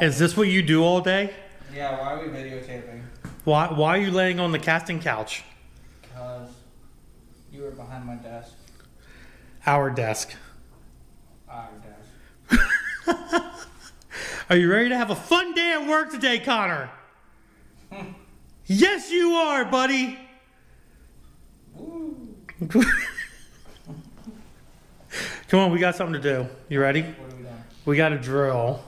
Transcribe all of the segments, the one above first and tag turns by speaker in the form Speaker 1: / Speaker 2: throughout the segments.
Speaker 1: Is this what you do all day?
Speaker 2: Yeah, why are we videotaping?
Speaker 1: Why, why are you laying on the casting couch?
Speaker 2: Because you were behind my desk.
Speaker 1: Our desk.
Speaker 2: Our desk.
Speaker 1: Are you ready to have a fun day at work today, Connor? yes, you are, buddy.
Speaker 2: Woo.
Speaker 1: Come on, we got something to do. You ready?
Speaker 2: What are we doing?
Speaker 1: We got to drill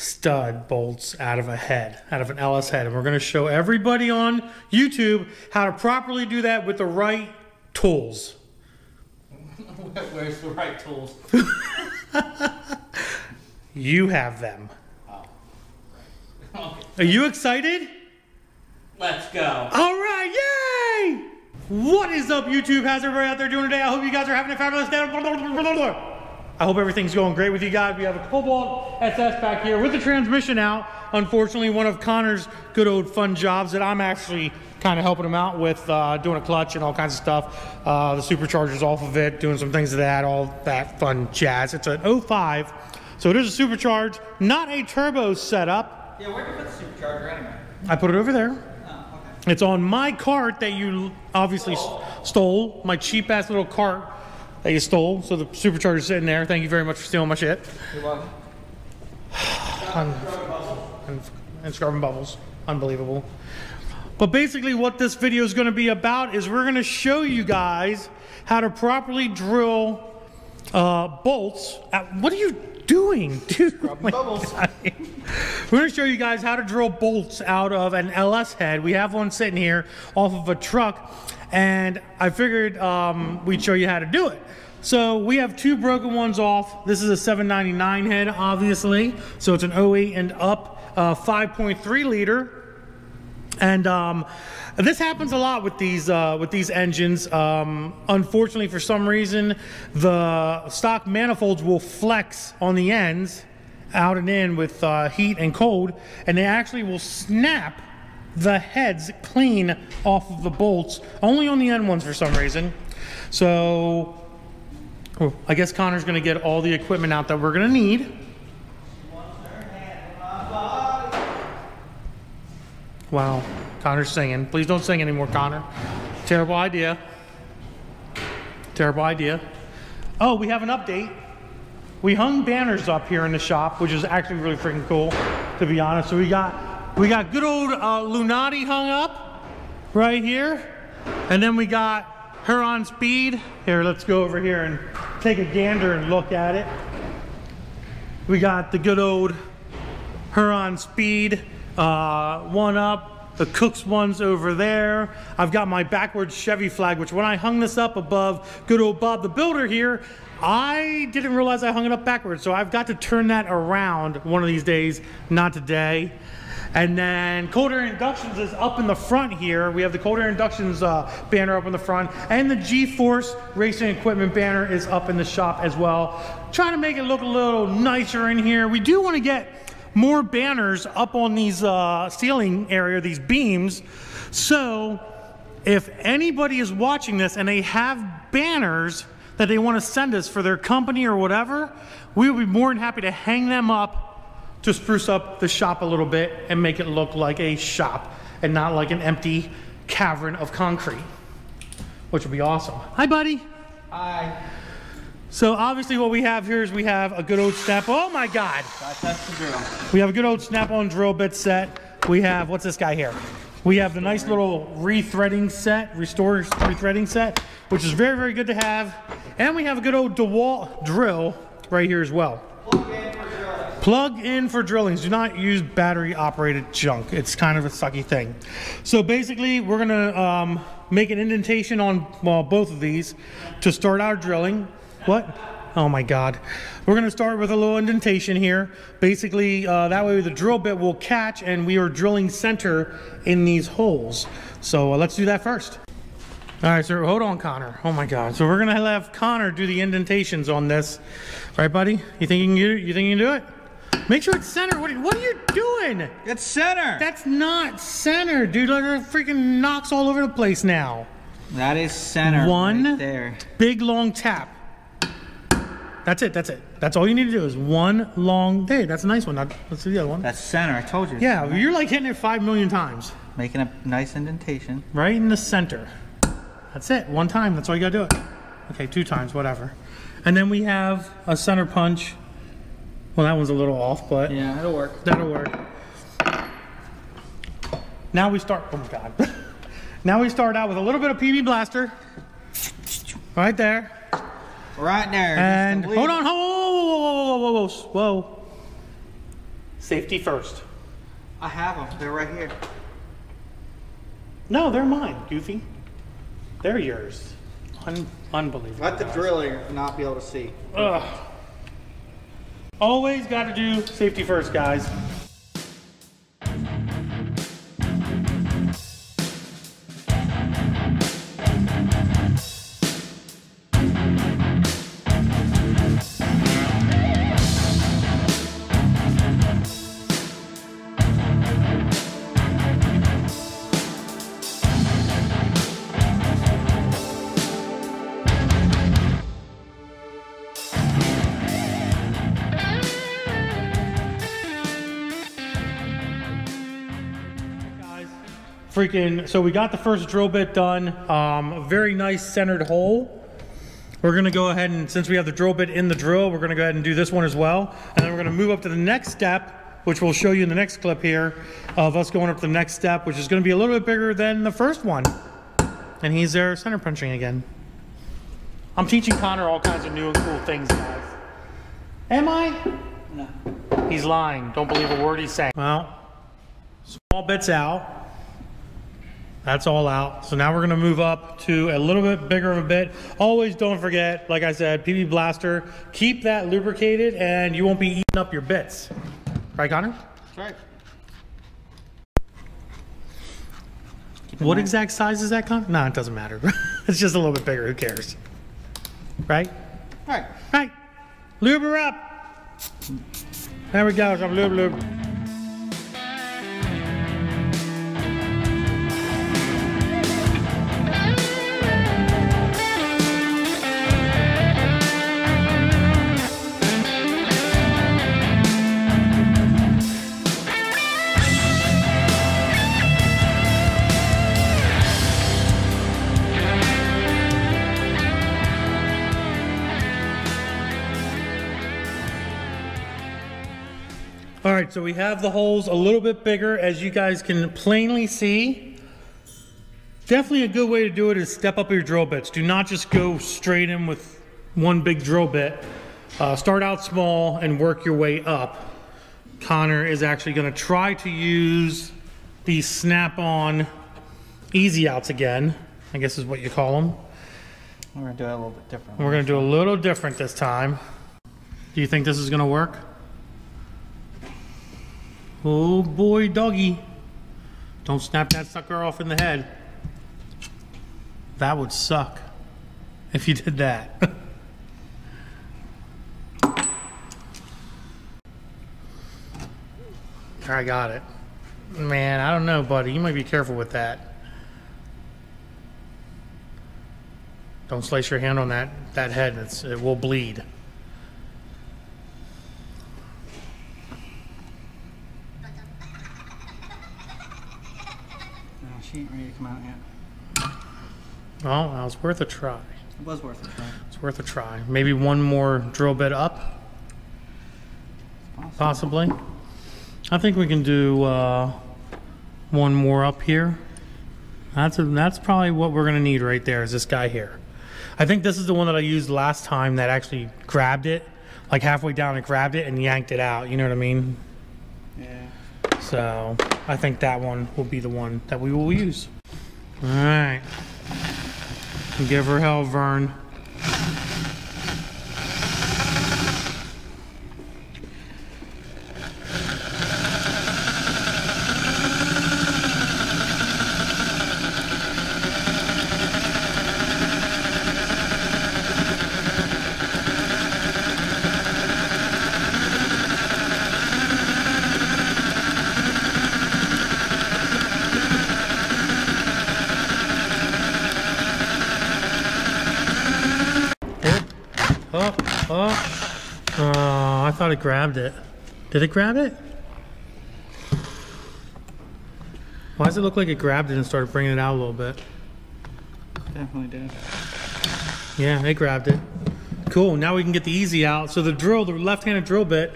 Speaker 1: stud bolts out of a head, out of an LS head. And we're going to show everybody on YouTube how to properly do that with the right tools.
Speaker 2: Where's the right tools?
Speaker 1: You have them.
Speaker 2: Oh. okay.
Speaker 1: Are you excited?
Speaker 2: Let's go.
Speaker 1: All right, yay! What is up, YouTube? How's everybody out there doing today? I hope you guys are having a fabulous day. I hope everything's going great with you guys. We have a Cobalt SS back here with the transmission out. Unfortunately, one of Connor's good old fun jobs that I'm actually kind of helping him out with, uh, doing a clutch and all kinds of stuff. Uh, the supercharger's off of it, doing some things of that, all that fun jazz. It's an 05, so it is a supercharged, not a turbo setup.
Speaker 2: Yeah, where'd you put the supercharger anyway?
Speaker 1: I put it over there.
Speaker 2: Oh, okay.
Speaker 1: It's on my cart that you obviously s- stole, my cheap ass little cart that you stole. So the supercharger's sitting there. Thank you very much for stealing my shit.
Speaker 2: You're welcome.
Speaker 1: And, and scrubbing bubbles. Unbelievable. But basically, what this video is going to be about is we're going to show you guys how to properly drill uh, bolts. At, what are you doing, dude? Oh
Speaker 2: bubbles.
Speaker 1: God. We're going to show you guys how to drill bolts out of an LS head. We have one sitting here off of a truck, and I figured um, we'd show you how to do it. So we have two broken ones off. This is a 799 head, obviously. So it's an 08 and up, uh, 5.3 liter. And um, this happens a lot with these uh, with these engines. Um, unfortunately, for some reason, the stock manifolds will flex on the ends, out and in with uh, heat and cold, and they actually will snap the heads clean off of the bolts, only on the end ones for some reason. So, I guess Connor's going to get all the equipment out that we're going to need. Wow, Connor's singing. Please don't sing anymore, Connor. Terrible idea. Terrible idea. Oh, we have an update. We hung banners up here in the shop, which is actually really freaking cool, to be honest. So we got we got good old uh, Lunati hung up right here, and then we got Huron Speed. Here, let's go over here and take a gander and look at it. We got the good old Huron Speed, uh, one up. The Kooks one's over there. I've got my backwards Chevy flag, which when I hung this up above good old Bob the Builder here, I didn't realize I hung it up backwards. So I've got to turn that around one of these days, not today. And then Cold Air Inductions is up in the front here. We have the Cold Air Inductions uh, banner up in the front, and the G-Force Racing Equipment banner is up in the shop as well. Trying to make it look a little nicer in here. We do want to get more banners up on these uh, ceiling area, these beams. So if anybody is watching this and they have banners that they want to send us for their company or whatever, we would be more than happy to hang them up to spruce up the shop a little bit and make it look like a shop and not like an empty cavern of concrete, which would be awesome. Hi, buddy.
Speaker 2: Hi.
Speaker 1: So obviously what we have here is we have a good old snap. Oh my God.
Speaker 2: got test the drill.
Speaker 1: We have a good old snap-on drill bit set. We have, what's this guy here? We have the nice little rethreading set, restore rethreading set, which is very, very good to have. And we have a good old DeWalt drill right here as well. Plug in for drillings. Do not use battery operated junk. It's kind of a sucky thing. So basically, we're gonna um, make an indentation on well, both of these to start our drilling. What? Oh my God. We're gonna start with a little indentation here. Basically, uh, that way the drill bit will catch and we are drilling center in these holes. So uh, let's do that first. All right, so hold on, Connor. Oh my God. So we're gonna have Connor do the indentations on this. Right, buddy? You think you can do it? You think you can do it? Make sure it's center. What, what are you doing?
Speaker 2: It's center.
Speaker 1: That's not center, dude. Like it freaking knocks all over the place now.
Speaker 2: That is center.
Speaker 1: One.
Speaker 2: right there.
Speaker 1: Big long tap. That's it. That's it. That's all you need to do is one long day. That's a nice one. Let's see the other one.
Speaker 2: That's center. I told you.
Speaker 1: Yeah, you're like hitting it five million times.
Speaker 2: Making a nice indentation.
Speaker 1: Right in the center. That's it. One time. That's all you gotta do it. Okay, two times, whatever. And then we have a center punch. Well, that one's a little off, but
Speaker 2: Yeah, it'll work.
Speaker 1: that'll work. Now we start. Oh my god. now we start out with a little bit of PB Blaster. Right there.
Speaker 2: Right there.
Speaker 1: And hold on, whoa, whoa, whoa, whoa, whoa, whoa, whoa. Safety first.
Speaker 2: I have them. They're right here.
Speaker 1: No, they're mine, Goofy. They're yours. Un- unbelievable.
Speaker 2: Let the driller not be able to see.
Speaker 1: Ugh. Always got to do safety first, guys. Freaking, so we got the first drill bit done. Um, a very nice centered hole. We're gonna go ahead and, since we have the drill bit in the drill, we're gonna go ahead and do this one as well. And then we're gonna move up to the next step, which we'll show you in the next clip here, of us going up to the next step, which is gonna be a little bit bigger than the first one. And he's there center punching again. I'm teaching Connor all kinds of new and cool things, guys. Am I?
Speaker 2: No.
Speaker 1: He's lying. Don't believe a word he's saying. Well, small bits out. That's all out. So now we're gonna move up to a little bit bigger of a bit. Always don't forget, like I said, PB Blaster, keep that lubricated and you won't be eating up your bits. Right, Connor?
Speaker 2: That's right.
Speaker 1: What exact size is that, Connor? No, it doesn't matter. it's just a little bit bigger. Who cares? Right?
Speaker 2: All right.
Speaker 1: Right. Lube her up. There we go. Some lube, lube. All right, so we have the holes a little bit bigger, as you guys can plainly see. Definitely a good way to do it is step up your drill bits. Do not just go straight in with one big drill bit. Uh, start out small and work your way up. Connor is actually going to try to use these snap-on easy outs again. I guess is what you call them.
Speaker 2: We're gonna do it a little bit different.
Speaker 1: We're going to do a little different this time. Do you think this is going to work? Oh boy, doggy. Don't snap that sucker off in the head. That would suck if you did that. I got it. Man, I don't know, buddy. You might be careful with that. Don't slice your hand on that, that head. It's, it will bleed.
Speaker 2: She ain't ready to come out yet.
Speaker 1: Well, that was worth a try.
Speaker 2: It was worth a try.
Speaker 1: It's worth a try. Maybe one more drill bit up,
Speaker 2: Possible.
Speaker 1: possibly. I think we can do uh, one more up here. That's a, that's probably what we're gonna need right there. Is this guy here? I think this is the one that I used last time that actually grabbed it, like halfway down and grabbed it and yanked it out. You know what I mean?
Speaker 2: Yeah.
Speaker 1: So I think that one will be the one that we will use. All right. Give her hell, Vern. Up, up. Oh, I thought it grabbed it. Did it grab it? Why does it look like it grabbed it and started bringing it out a little bit?
Speaker 2: Definitely did.
Speaker 1: Yeah, it grabbed it. Cool, now we can get the easy out. So the drill, the left-handed drill bit,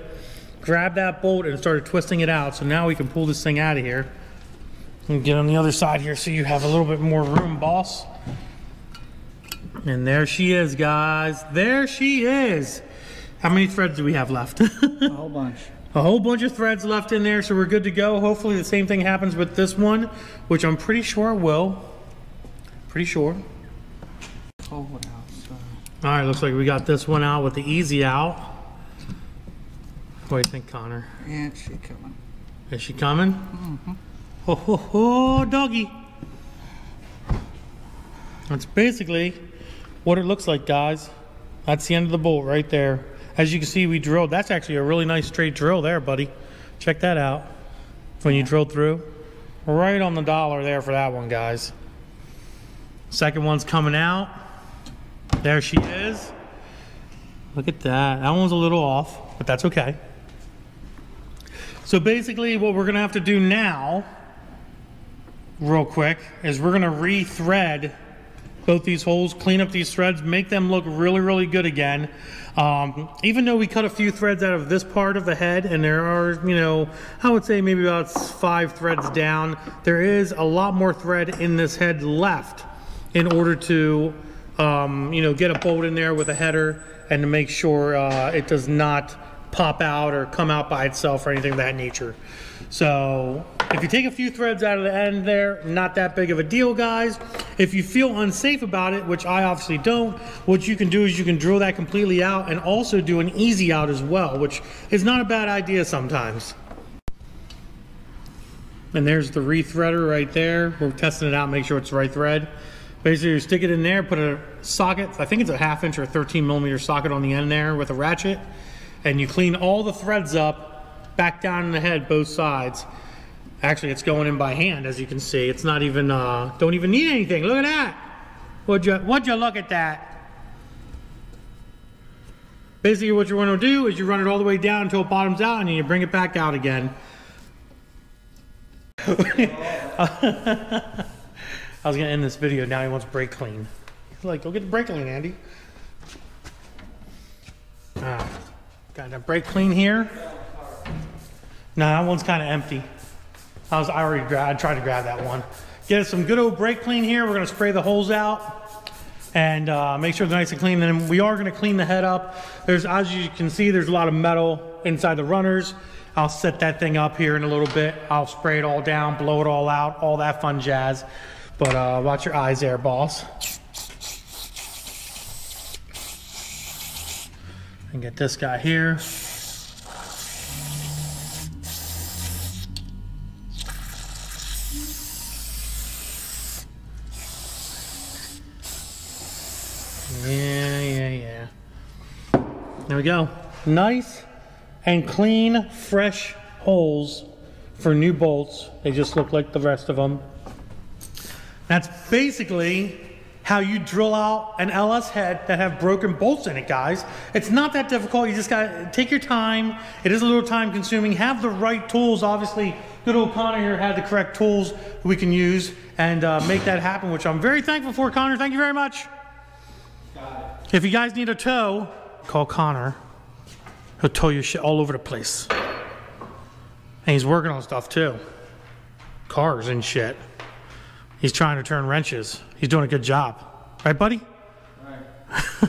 Speaker 1: grabbed that bolt and started twisting it out. So now we can pull this thing out of here. And get on the other side here so you have a little bit more room, boss. And there she is, guys. There she is. How many threads do we have left?
Speaker 2: A whole bunch.
Speaker 1: a whole bunch of threads left in there, so we're good to go. Hopefully the same thing happens with this one, which I'm pretty sure will. Pretty sure.
Speaker 2: Pull it out. So.
Speaker 1: All right, looks like we got this one out with the easy out. What do you think, Connor?
Speaker 2: Yeah, she coming.
Speaker 1: Is she coming? Mm-hmm. Ho, ho, ho, doggy. That's basically what it looks like, guys. That's the end of the bolt right there. As you can see, we drilled. That's actually a really nice straight drill there, buddy. Check that out. When you drilled through. Right on the dollar there for that one, guys. Second one's coming out. There she is. Look at that. That one's a little off, but that's okay. So basically what we're gonna have to do now, real quick, is we're gonna re-thread both these holes, clean up these threads, make them look really, really good again. Um, even though we cut a few threads out of this part of the head, and there are, you know, I would say maybe about five threads down, there is a lot more thread in this head left in order to, um, you know, get a bolt in there with a header and to make sure uh, it does not pop out or come out by itself or anything of that nature. So if you take a few threads out of the end there, not that big of a deal, guys. If you feel unsafe about it, which I obviously don't, what you can do is you can drill that completely out and also do an easy out as well, which is not a bad idea sometimes. And there's the rethreader right there. We're testing it out, make sure it's the right thread. Basically, you stick it in there, put a socket, I think it's a half inch or 13 millimeter socket on the end there with a ratchet, and you clean all the threads up, back down in the head, both sides. Actually, it's going in by hand, as you can see. It's not even, uh, don't even need anything. Look at that. Would you, would you look at that? Basically, what you want to do is you run it all the way down until it bottoms out, and you bring it back out again. I was gonna end this video, now he wants brake clean. He's like, go get the brake clean, Andy. Ah, got a brake clean here. No, that one's kind of empty. I was I already gra- I tried to grab that one. Get us some good old brake clean here. We're gonna spray the holes out and uh, make sure they're nice and clean. Then we are gonna clean the head up. There's, as you can see, there's a lot of metal inside the runners. I'll set that thing up here in a little bit. I'll spray it all down, blow it all out, all that fun jazz. But uh, watch your eyes there, boss. And get this guy here. There we go. Nice and clean, fresh holes for new bolts. They just look like the rest of them. That's basically how you drill out an LS head that have broken bolts in it, guys. It's not that difficult. You just gotta take your time. It is a little time consuming. Have the right tools. Obviously, good old Connor here had the correct tools we can use and uh, make that happen, which I'm very thankful for, Connor. Thank you very much. If you guys need a tow, call Connor. He'll tow your shit all over the place. And he's working on stuff too. Cars and shit. He's trying to turn wrenches. He's doing a good job. Right, buddy?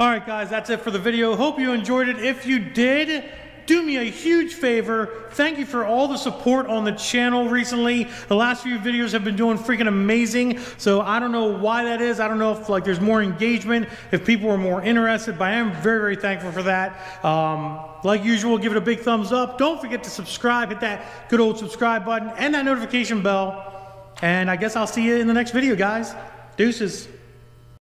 Speaker 1: All right, guys, that's it for the video. Hope you enjoyed it. If you did, do me a huge favor. Thank you for all the support on the channel recently. The last few videos have been doing freaking amazing. So I don't know why that is. I don't know if like there's more engagement, if people are more interested, but I am very, very thankful for that. Um, like usual, give it a big thumbs up. Don't forget to subscribe. Hit that good old subscribe button and that notification bell. And I guess I'll see you in the next video, guys. Deuces.